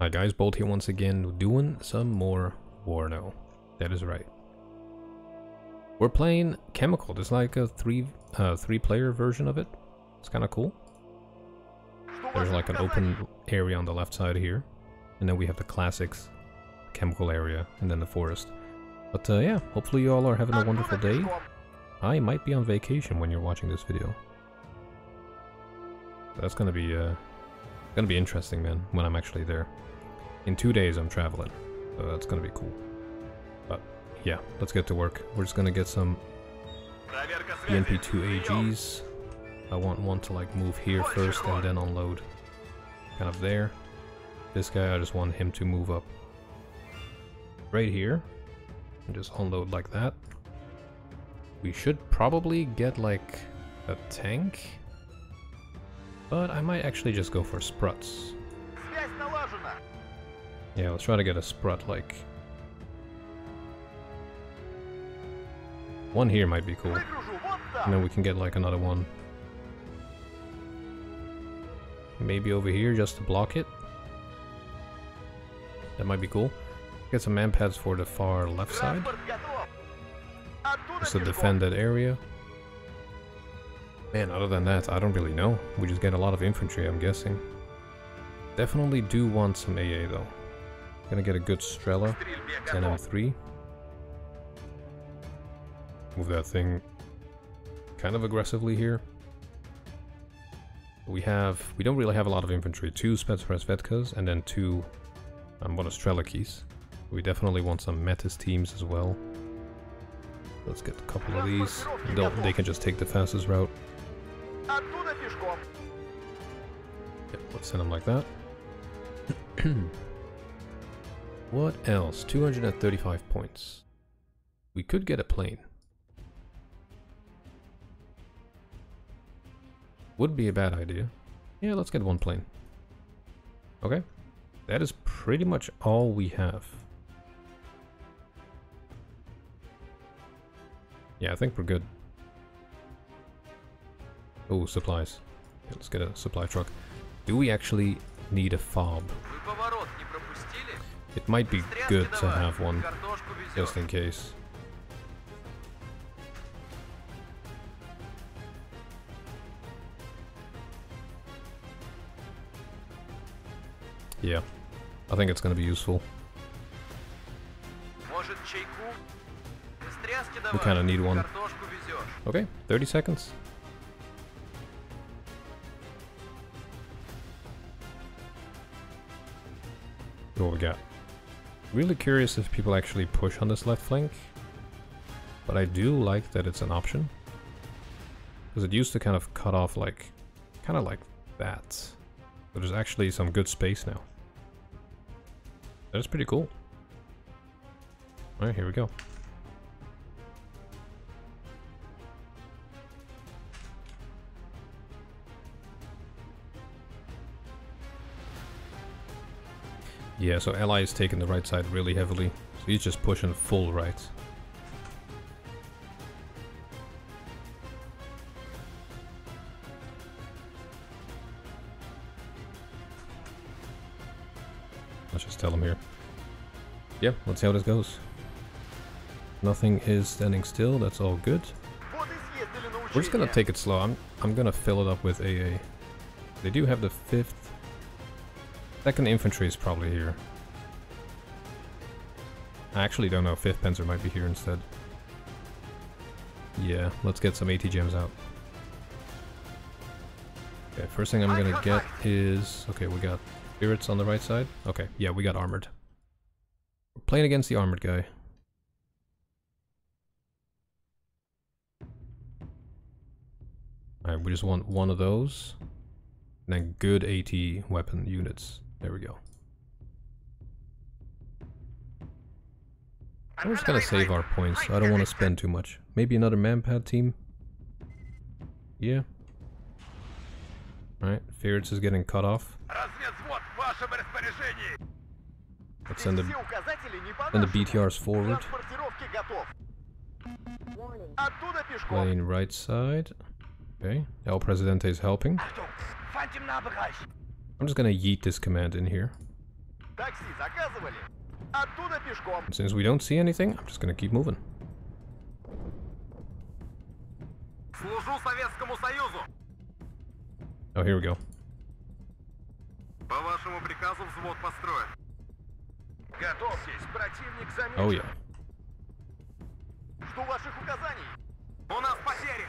Hi guys, Bolt here once again, doing some more Warno. That is right. We're playing Chemical. There's like a three uh, three player version of it. It's kind of cool. There's like an open area on the left side here. And then we have the classics chemical area and then the forest. But uh, yeah, hopefully you all are having a wonderful day. I might be on vacation when you're watching this video. That's gonna be uh, gonna be interesting, man, when I'm actually there. In two days I'm traveling, so that's gonna be cool. But yeah, let's get to work. We're just gonna get some BMP2 AGs. I want one to like move here first and then unload. Kind of there. This guy, I just want him to move up right here and just unload like that. We should probably get like a tank, but I might actually just go for spruts. Yeah, let's try to get a sprut like one here might be cool, and then we can get like another one maybe over here just to block it. That might be cool. Get some man pads for the far left side. Just to defend that area. Man, other than that, I don't really know. We just get a lot of infantry, I'm guessing. Definitely do want some AA though. Gonna get a good Strela, 10M3. Move that thing kind of aggressively here. We have, we don't really have a lot of infantry. Two Spetsnaz vetkas and then two um, one of Strelakis. We definitely want some Metis teams as well. Let's get a couple of these. They can just take the fastest route. Yep, let's send them like that. what else? 235 points. We could get a plane. Would be a bad idea. Yeah, let's get one plane. Okay. That is pretty much all we have. Yeah, I think we're good. Oh, supplies. Yeah, let's get a supply truck. Do we actually need a fob? It might be good to have one, just in case. Yeah, I think it's going to be useful. We kind of need one. Okay, 30 seconds. What we got? Really curious if people actually push on this left flank. But I do like that it's an option. Because it used to kind of cut off like, kind of like that. But there's actually some good space now. That's pretty cool. Alright, here we go. Yeah, so Ally is taking the right side really heavily. So he's just pushing full right. Let's just tell him here. Yeah, let's see how this goes. Nothing is standing still, that's all good. We're just gonna take it slow. I'm I'm gonna fill it up with AA. They do have the fifth Second infantry is probably here. I actually don't know. Fifth Panzer might be here instead. Yeah, let's get some ATGMs out. Okay, first thing I'm gonna get is... Okay, we got spirits on the right side. Okay, yeah, we got armored. We're playing against the armored guy. Alright, we just want one of those. And then good AT weapon units. There we go. I'm just gonna save our points. I don't want to spend too much. Maybe another manpad team? Yeah. Alright, Feritz is getting cut off. Let's send the, send the BTRs forward. Playing right side. Okay, El Presidente is helping. I'm just gonna yeet this command in here. Такси заказывали? Оттуда пешком. And since we don't see anything, I'm just gonna keep moving. Служу Советскому Союзу. Oh, here we go. По вашему приказу взвод построен. Готовьтесь, противник замечен. Oh yeah. Жду ваших указаний. У нас потери.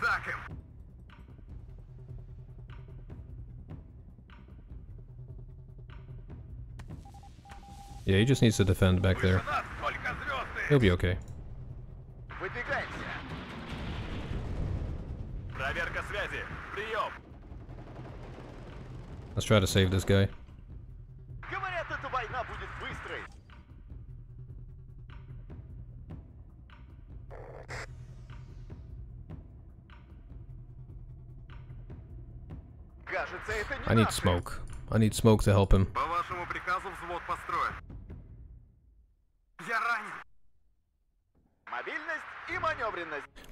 Так им. Yeah, he just needs to defend back there. He'll be okay. Let's try to save this guy. I need smoke. I need smoke to help him.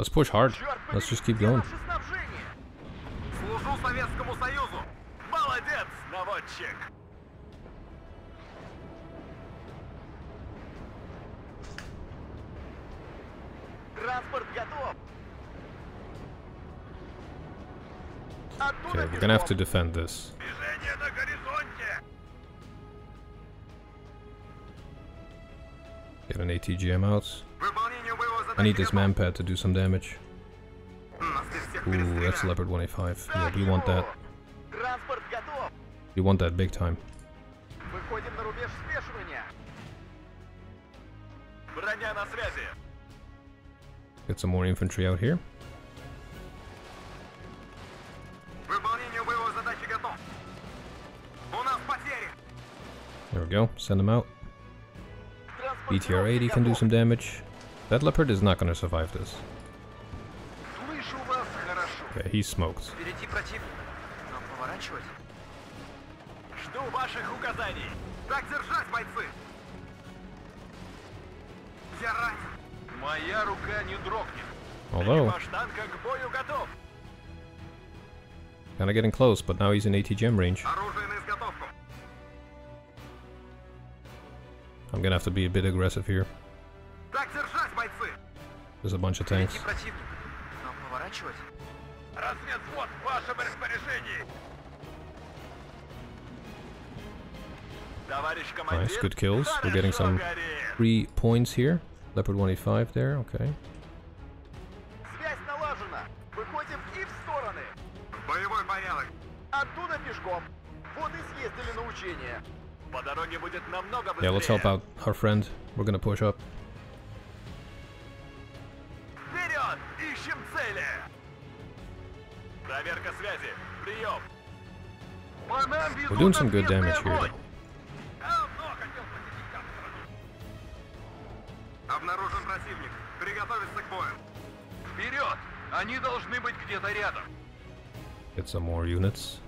Let's push hard. Let's just keep going. Okay, we're gonna have to defend this. Get an ATGM out. I need this manpad to do some damage. Ooh, that's Leopard 1A5. Yeah, we want that. We want that big time. Get some more infantry out here. There we go, send them out. BTR-80 can do some damage. That leopard is not going to survive this. Okay, he's smoked. Although, kinda getting close, but now he's in ATGM range. I'm gonna have to be a bit aggressive here. There's a bunch of tanks. Nice, good kills. We're getting some three points here. Leopard 1A5 there, okay. Yeah, let's help out our friend. We're gonna push up. We're doing some good damage here, though. Обнаружен противник. Приготовиться к бою. Вперед! Они должны быть где-то рядом. Get some more units.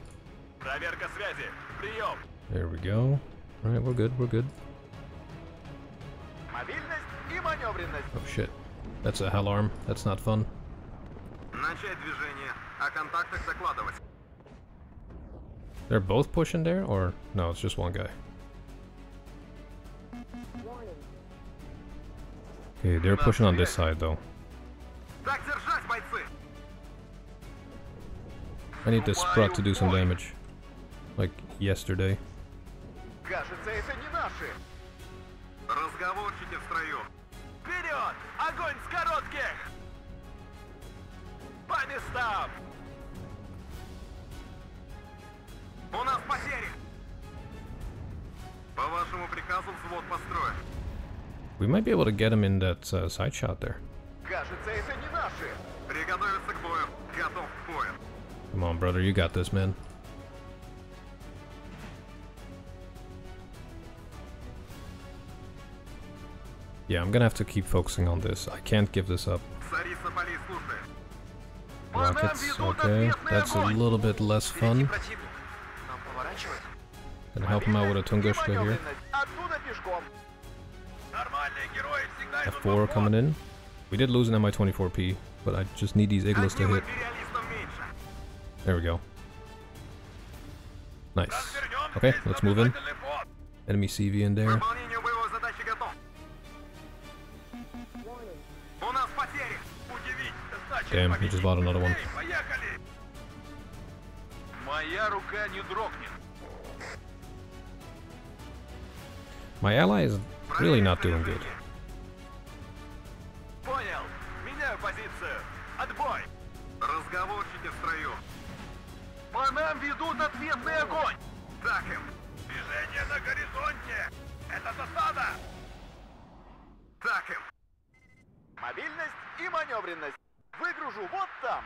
Проверка связи. Прием. There we go. Alright, we're good, we're good. Мобильность и маневренность. Oh shit. That's a hell arm. That's not fun. Начать движение. О контактах докладывать. They're both pushing there, or no, it's just one guy. Okay, they're pushing on this side though. Так держать, бойцы! I need this Sprut to do some damage. Like yesterday. Кажется, это не наши. Разговорчики в строю. Вперед! Огонь с коротких! По местам! We might be able to get him in that uh, side shot there. Come on, brother, you got this, man. Yeah, I'm gonna have to keep focusing on this. I can't give this up. Rockets, okay. That's a little bit less fun. Gonna help him out with a Tunguska here. F4 coming in. We did lose an MI-24P, but I just need these Iglas to hit. There we go. Nice. Okay, let's move in. Enemy CV in there. Damn, he just bought another one. My ally is really not doing good. Понял. Меняю позицию. Отбой. Разговорчики в строю. По нам ведут ответный огонь. Так им. Движение на горизонте. Это засада. Так им. Мобильность и маневренность. Выгружу вот там.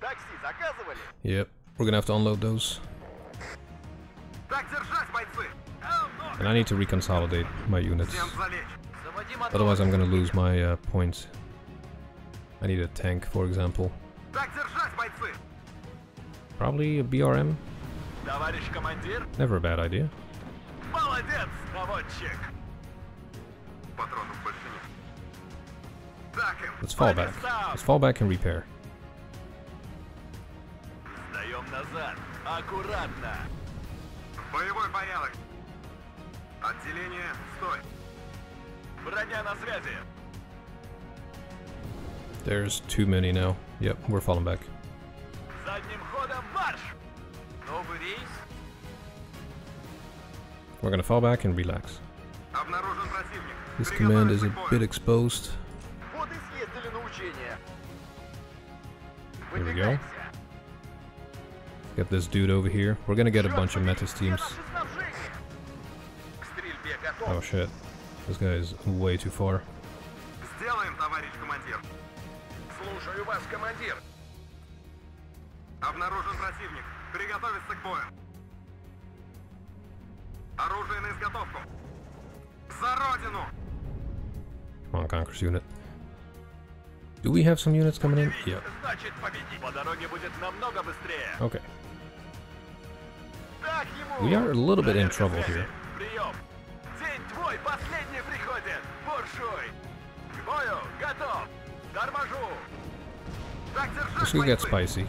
Такси заказывали? Yep, we're gonna have to unload those. And I need to reconsolidate my units. Всем залечь. Заводи мотор. Otherwise I'm gonna lose my uh, points. I need a tank, for example. Так держать, бойцы. Probably a BRM? Товарищ командир, Never a bad idea. молодец, наводчик. Патронов больше нет. Так им. Let's fall по back. местам. Let's fall back and repair. Сдаем назад. Аккуратно. Боевой порядок. Отделение, стой. Броня на связи. There's too many now. Yep, we're falling back. Задним ходом марш. Новый рейс. We're gonna fall back and relax. Обнаружен противник. This command is a bit exposed. Вот и съездили на учение. Here we go. Get this dude over here. We're gonna get a bunch of Metis teams. К стрельбе готов. Oh shit. This guy is way too far. Сделаем, товарищ командир. Слушаю вас, командир. Обнаружен противник. Приготовиться к бою. Оружие на изготовку. За родину! Come on, Conqueror's unit. Do we have some units coming in? Yeah. Значит победить. По дороге будет намного быстрее. Okay. Так ему! We are a little bit in Проверка trouble связи. here. This could get spicy.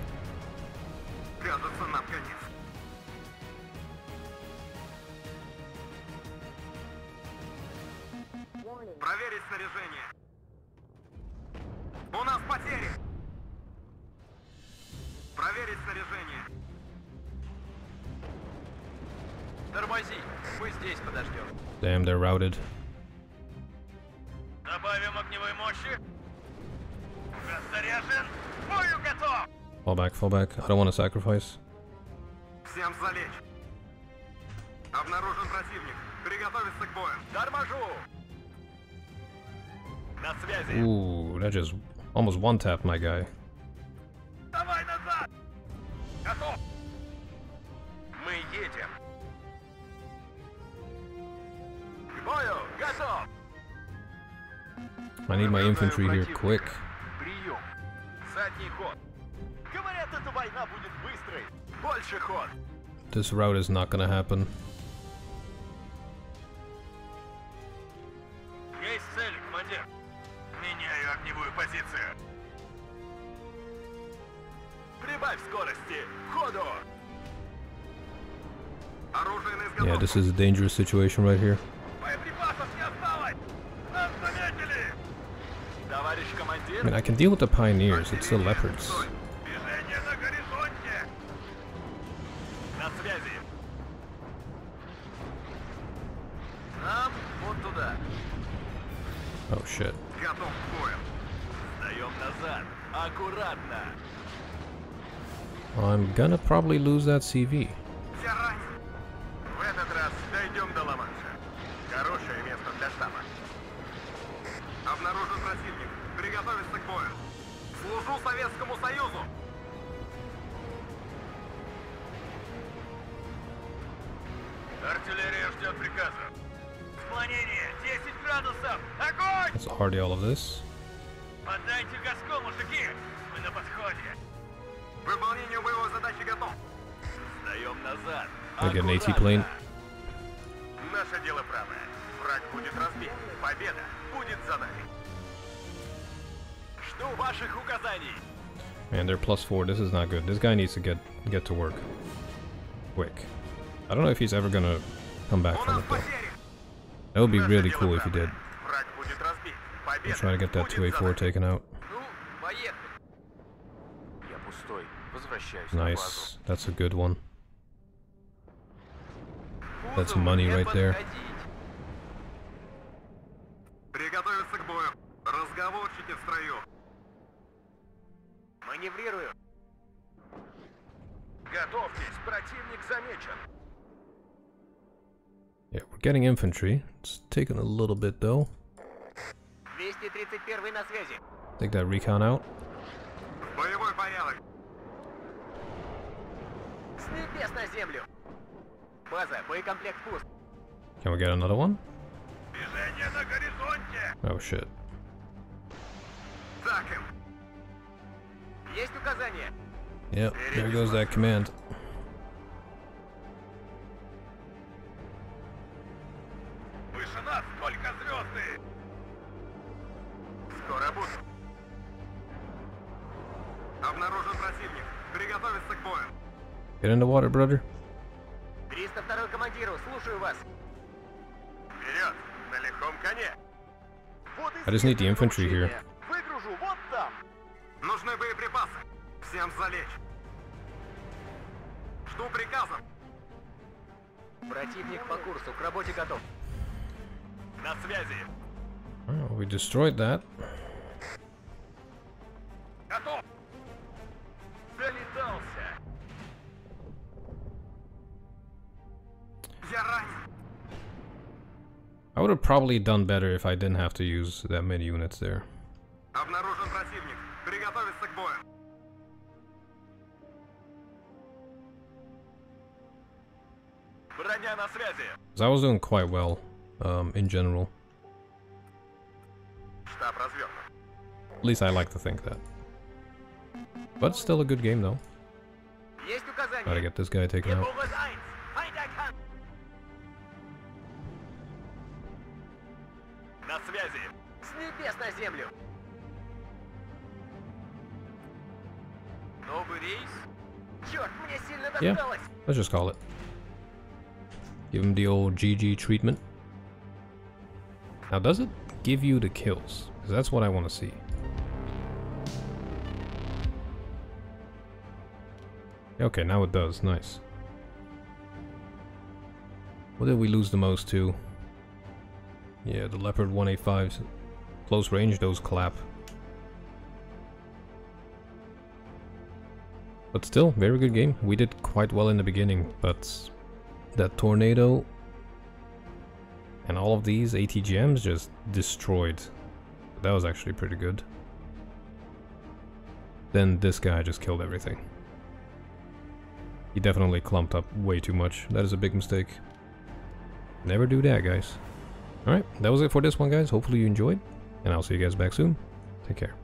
Damn, they're routed огневой мощи. Заряжен. К Бою готов. Fall back, fall back. I don't want to sacrifice. Всем залечь. Обнаружен противник. Приготовиться к бою. Торможу. На связи. Ooh, that just almost one tapped my guy. need my infantry here quick. This route is not gonna happen. Yeah, this is a dangerous situation right here. I mean, I can deal with the pioneers, it's the leopards. Oh shit. I'm gonna probably lose that CV. Бою. Служу Советскому Союзу. Артиллерия ждет приказа. Склонение 10 градусов. Огонь! Let's hardy all of this. Поддайте газку, мужики! Мы на подходе. Выполнению боевой задачи готов. Сдаем назад. I get an AT Аккуратно. plane. Наше дело правое. Враг будет разбит. Победа будет за нами. Жду ваших указаний. And they're plus four. This is not good. This guy needs to get get to work. Quick. I don't know if he's ever gonna come back from it though. That would be really cool if he did. I'll try to get that 2A4 taken out. Nice. That's a good one. That's money right there. Приготовиться к бою. Разговорчики в строю. Маневрирую. Готовьтесь, противник замечен. Yeah, we're getting infantry. It's taking a little bit though. 231 на связи. Take that recon out. Боевой порядок. С небес на землю. База, боекомплект пуст. Can we get another one? Движение на горизонте. Oh shit. Yep, there goes that command. Get in the water, brother. I just need the infantry here. Выгружу вот там. Нужны боеприпасы. Всем залечь. Жду приказов. Противник по курсу, к работе готов. На связи. Oh, we destroyed that. Готов. Залетался. Я ранен. I would have probably done better if I didn't have to use that many units there. Обнаружен противник. Приготовиться к бою. Because I was doing quite well, um, in general. At least I like to think that. But still a good game though. Gotta get this guy taken out. Yeah, let's just call it. Give him the old GG treatment. Now, does it give you the kills? Because that's what I want to see. Okay, now it does. Nice. What did we lose the most to? Yeah, the Leopard 1A5. Close range, those clap. But still, very good game. We did quite well in the beginning, but that tornado and all of these ATGMs just destroyed. That was actually pretty good. Then this guy just killed everything. He definitely clumped up way too much. That is a big mistake. Never do that, guys. Alright, that was it for this one, guys. Hopefully you enjoyed, and I'll see you guys back soon. Take care.